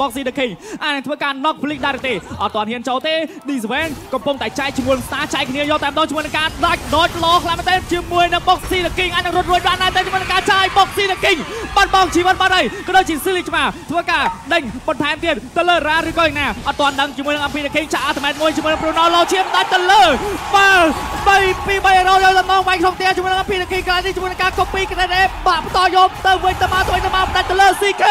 Boxy the King អាចនឹងធ្វើការ knock flick ដែរទេអត់ទាន់ហ៊ានចូលទេ D7 កំពុងតែចែកជាមួយ Star ចែកគ្នាយកតែម្ដងជាមួយនឹងការដាច់ដចលោខ្លាំងមែនទែនជាមួយនឹង Boxy the King អាចនឹងរត់រួចបានដែរតែជាមួយនឹងការចាយ Boxy the King បាត់បង់ជីវិតបាត់ហើយក៏ដូចជា Silly ឆ្មាធ្វើការដេញបន្ថែមទៀតទៅលើ Ra ឬក៏យ៉ាងណាអត់ទាន់ដឹងជាមួយនឹង MP the King ចាក់ ultimate មួយជាមួយនឹង Bruno លោឈាមដាច់ទៅលើបាល់ 3 2 3រយយកដំណងវាយក្នុងផ្ទះជាមួយនឹង MP the King ក្រោយនេះជាមួយនឹងការ copy ក្រែតបាក់បន្តយកទៅវិញទៅមកទៅវិញទៅមកដាច់ទៅលើ CK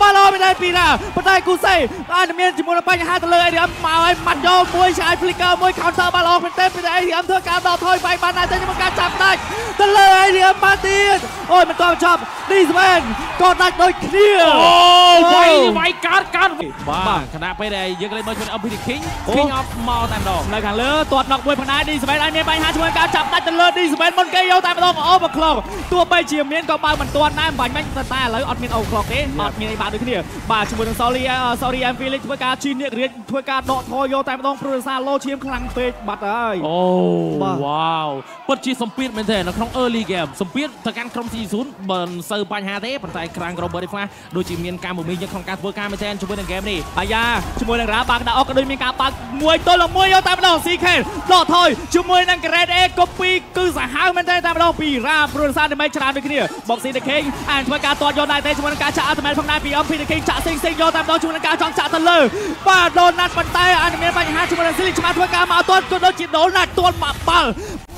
បាល់អស់មិនដែរពីណាប៉ុន្តែគូសេអាចមានជាមួយនឹងបញ្ហាទៅលើ ADM មកឲ្យម៉ាត់យកមួយឆ្អែត flicker មួយ counter បាល់អស់មែនទេពី ADM ធ្វើការដកថយវាយបានដែរតែជាមួយការចាប់ដាច់ទៅលើ ADM មកទៀតអូយមិនទាន់ចប់ D7 ក៏ដាច់ដូចគ្នាអូវាយវាយកាត់កាត់បាទខណៈពេលដែលយើងលេងមើលជាមួយ MP King King of មកតែម្ដងនៅខាងលើទាត់ណុកមួយផងដែរ D7 អាចមានបញ្ហាជាមួយការចាប់ដាច់ទៅលើ D7 មុនគេយកតែម្ដង overclock ទោះបីជាមានក៏បើមិនទាន់ដែរមិនបាញ់មិនតែឥឡូវអត់មាន overclock ទេអត់មានអីបាទដូចគ្នាបាទជាមួយនឹង Sorry Sorry M Felix ធ្វើការជីនេះរៀបធ្វើការដកថយយកតែម្ដងព្រោះសារលោឈាមខ្លាំងពេកបាត់ហើយអូបាទវ៉ាវពិតជាសម្ពាធមែនទេនៅក្នុង early game សម្ពាធទៅកាន់ក្រុម C0 មិនសូវបញ្ហាទេប៉ុន្តែក្រាំង Robert Flash ដូចជាមានការមមាញឹកក្នុងការធ្វើការមែនទែនជាមួយនឹង game នេះអាយ៉ាជាមួយនឹងរ៉ាបាក់ដាក់អុកក៏ដូចមានការបាក់មួយទល់នឹងមួយយកតែម្ដង CK ដកថយជាមួយនឹង Grade A copy គឺសាហាវមែនទេតែម្ដងពីរ៉ាព្រោះសារតែមិនច្រើនដូចគ្នា Boxy the King អានធ្វើការទាត់យកដែរទេជាមួយនឹងការចាក់ ultimate ផងដែរពី MP the King ចាក់សិងសិងយកតែម្ដងជាមួយនឹងការចង់ចាក់ទៅលើបាទដូណាត់ប៉ុន្តែអាចមានបញ្ហាជាមួយនឹង Silly ឆ្មាធ្វើការមកទាត់ក៏ដូចជាដូណាត់ទាត់មកបាល់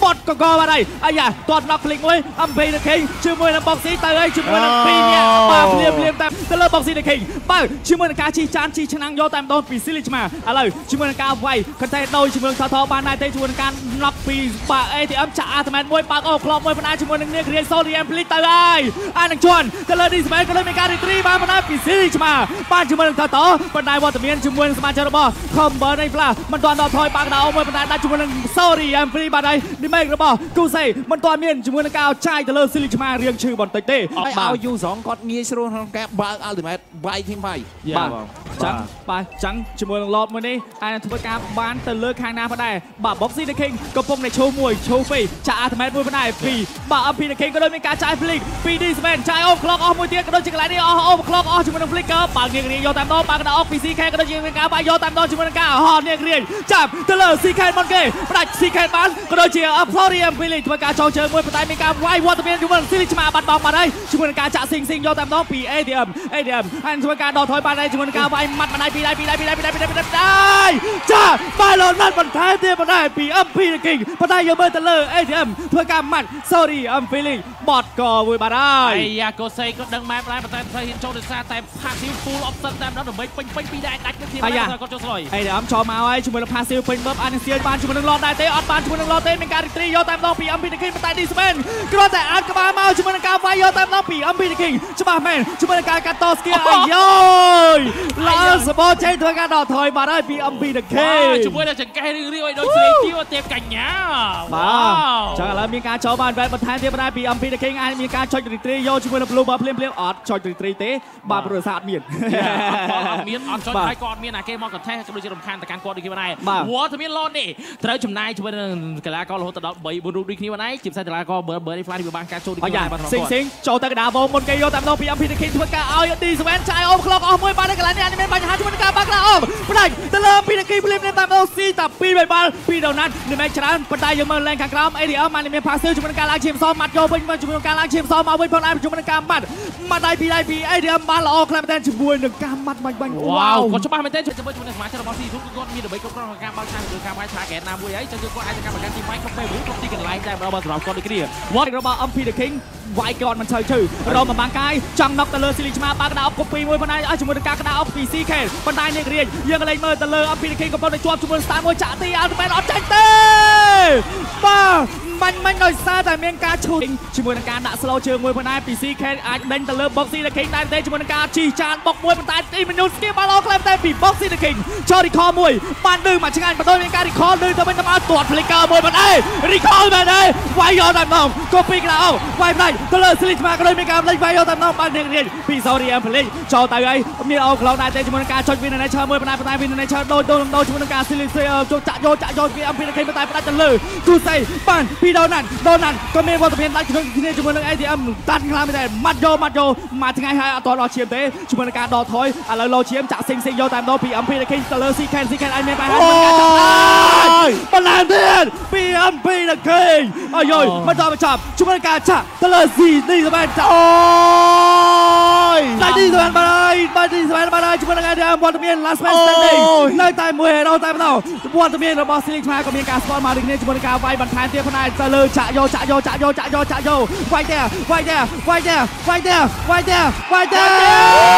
បត់កកបាត់ហើយអាយ៉ាទាត់ knock click មួយ MP the King ជាមួយនឹង Boxy ទៅហើយជាមួយនឹងពីរនាក់បាទភ្លាម ភ្លាមតែទៅលើ Boxy the King បាទជាមួយនឹងការជិះចានជិះឆ្នាំងយកតែម្ដងពី Silly ឆ្មាឥឡូវជាមួយនឹងការវាយក៏តែដូរជាមួយនឹងថតបានដែរទេជាមួយនឹងការ knock ពីបាទ ATM ចាក់ ultimate មួយបើកអូក្លបមួយបណ្ដាជាមួយនឹងនាងរៀន Soli Ampli ទៅហើយអានឹងជន់ទៅលើ Display ក៏លើមានការ retrieve បានបណ្ដាពី Silly ឆ្មាបាទជាមួយនឹងថតបណ្ដាវត្តមានជាមួយនឹងសមាជិករបស់ Comber នៃ Flash មិនទាន់ដល់ថយបើកដោមួយបណ្ដាដាច់ជាមួយនឹង Soli Ampli បាទហើយ damage របស់ Kuse មិនទាន់មានជាមួយនឹងការចាយទៅលើ Silly ឆ្មារៀងឈឺបន្តិចទេអហើយត់បាទឲ្យយូសងគាត់ងាយស្រួលក្នុងការបើក ultimate វាយធីមវាយបាទចឹងបាទចឹងជាមួយនឹង lot មួយនេះអាចនឹងធ្វើការបានទៅលើខាងណាផងដែរបាទ Boxy the King កំពុងតែឈោមួយឈោពីរចាក់ ultimate មួយផងដែរពីរបាទ MP the King ក៏ដូចមានការចាយ flick ពី D7 ចាយ off clock អស់មួយទៀតក៏ដូចជាកន្លែងនេះអស់ off clock អស់ជាមួយនឹង flicker បើកនាងរៀងយកតែម្ដងបើកដល់ off ពី CK ក៏ដូចជាមានការបាយយកតែម្ដងជាមួយនឹងការហោះនាងរៀងចាប់ទៅលើ CK មកគេផ្ដាច់ CK បានក៏ដូចជា Florian Billy ធ្វើការចងជើងមួយប៉ុន្តែមានការវាយវត្តមានជាមួយនឹង Silly ឆ្មាបាត់បង់បាត់ហើយជាមួយនឹងការចាក់ sing sing យកតែម្ដងពី ADM ADM ហើយធ្វើការដកថយបានហើយជាមួយនឹងការវាយម៉ាត់បណ្ដៃពីដៃពីដៃពីដៃពីដៃពីដៃពីដៃពីដៃចាបាយលនម៉ាត់បន្ថែមទៀតបណ្ដៃពី MP the King ប៉ុន្តែយកមើលទៅលើ ADM ធ្វើការម៉ាត់ sorry I'm feeling បត់ក៏មួយបាត់ហើយអាយ៉ាកូសេក៏ដឹងម៉ែដែរប៉ុន្តែផ្ទៃហ៊ានចូលដោយសារតែ passive full option តែម្ដងដើម្បីពេញពេញពីដែរដាច់ទៅទៀតតែគាត់ចូលស្លុយ ADM ចូលមកហើយជាមួយនឹង passive ពេញមើលអាចនឹងសៀនបានជាមួយនឹង lot ដែរទេអត់បានជាមួយនឹង lot ទេមានការ retreat យកតែម្ដងពី MP the King ប៉ុន្តែ Disman គ្រាន់តែអាចក្បាលមកជាមួយនឹងការវាយយកតែម្ដងពី MP the King ច្បាស់មែនជាមួយនឹងការកាត់ត skill អាយយឡើងសបោចេញធ្វើការដកថយបាត់ហើយពី MP the ខេ King ជាមួយនឹងចង្កេះរឿងរៀងឲ្យដូចស្រីទៀវទេពកញ្ញាបាទចឹងឥឡូវមានការចូលបានវ៉ែបន្ថែមទៀតបណ្ដាពី MP the King អាចមានការចុច retreat យកជាមួយនឹង blue bar ភ្លាមភ្លាមអត់ចុច retreat ទេបាទព្រោះសារអត់មានអត់មានអត់ចុចហើយក៏អត់មានអាគេមកកថេះក៏ដូចជារំខានទៅកាន់គាត់ដូចគ្នាដែរបាទវត្តមានឡននេះត្រូវចំណាយជាមួយនឹងកីឡាកររហូតដល់3 4រូបដូចគ្នាដែរជាពិសេសកីឡាករបើបើនេះ flash វាបានការចូលដូចអគ្នាយ៉ាដែរបាទសិងសិងចូលទៅកណ្ដាលវងមុនគេយកតែម្ដងពី MP the King ធ្វើការឲ្យ D7 ចាយអមក្លុកអស់មួយបាទនៅកន្លែងនេះអាចមានបញ្ហាជាមួយនឹងការបាក់ក្រាអមផ្ដាច់ទៅលើ MP the King ភ្លាមភ្លាមតែម្ដងស៊ីតែ2បីបាល់ពីដូណាត់នេះមែនច្រើនប៉ុន្តែយើងមើលឡើងខាងក្រោម ADM បានមាន pass ជាមួយនឹងការឡើងឈាមសម៉ាត់យកវិញមកជាមួយនឹងការឡើងឈាមសមកវិញផងដែរជាមួយនឹងការម៉ាត់ម៉ាត់ដៃពីដៃពី ADM បានល្អខ្លាំងមែនទែនជាមួយនឹងការម៉ាត់បាញ់បាញ់វ៉ាវគាត់ច្បាស់មែនទេជាមួយជាមួយនឹងសមាជិករបស់ស៊ីទូគាត់មានដើម្បីគ្រប់គ្រងការបើកឆានឬការបាយឆាកែណាមួយហើយចឹងគឺគាត់អាចទៅកម្មការទីម៉ៃគ្រប់ពេលមួយគ្រប់ទីកន្លែងតែម្ដងបើសម្រាប់គាត់ដូចគ្នាវត្តរបស់ MP the King វាយគាត់មិនឈើឈឺរមបាំងកាយចង់ណុកទៅលើស៊ីលីឆ្មាបើកក្តារអុកគប់ពីមួយប៉ុន្តែឲ្យជាមួយនឹងការក្តារអុកពី CK ប៉ុន្តែនេះរៀងយើងក៏លេងមើលទៅលើ MP the King កំពុងតែជាប់ជាមួយ Star មួយចាក់ទីអល់ទៅមែនអត់ចាញ់ទេបាទ មាញ់មាញ់ដោយសារតែមានការឈូសជាមួយនឹងការដាក់ slow ជើងមួយប៉ុន្តែពី CK អាចដេញទៅលើ Boxy the King ដែរទេជាមួយនឹងការជីចានបុកមួយប៉ុន្តែទីមីនូតស្គីបាល់អស់ខ្លែមតែពី Boxy the King ចូល recall មួយបានឌឺមកឆ្ងាញ់បន្ទាប់មានការ recall ឌឺទៅវិញទៅមកទាត់ flicker មួយប៉ុន្តែ recall មែនទេវាយយកតែម្ដង copy ក្តារអោវាយផ្លាច់ទៅលើ Slick មកក៏ដូចមានការផ្លេចវាយយកតែម្ដងបានរៀងរៀងពី Sorry and Flick ចូលទៅហើយមានអោខ្លងដែរទេជាមួយនឹងការចុច Winner មួយប៉ុន្តែប៉ុន្តែ Winner ដូចដូចដូចជាមួយនឹងការ Slick ចូលចាក់យកចាក់យកពី MP the King ប៉ុន្តែផ្ដាច់ទៅលើគូសៃបានពីពីដូណាត់ដូណាត់ក៏មានវត្តមានដាច់ក្នុងគ្នាជាមួយនឹង ATM ដាច់ខ្លាំងមែនទេម៉ាត់យកម៉ាត់យកមួយថ្ងៃហើយអត់ទាន់ដល់ឈាមទេជាមួយនឹងការដកថយឥឡូវលោឈាមចាក់សិងសិងយកតែម្ដងពី MP ដល់ King ទៅលើ CK CK អាចមានបញ្ហាក្នុងការចាប់បានបន្លានទៀតពី MP ដល់ King អាយយមិនដល់បញ្ចប់ជាមួយនឹងការចាក់ទៅលើ C នេះទៅបានចាក់អូយដាច់នេះទៅបានបានហើយបាច់នេះទៅបានបានហើយជាមួយនឹង ATM វត្តមាន last man standing នៅតែមួយហេរ៉ូតែម្ដងវត្តមានរបស់ Slick ខ្មែរក៏មានការស្គាល់មកដូចគ្នាជាមួយនឹងការវាយបន្ថែមទៀតផ្នែកទៅលើចាក់យកចាក់យកចាក់យកចាក់យកចាក់យកវាយតែវា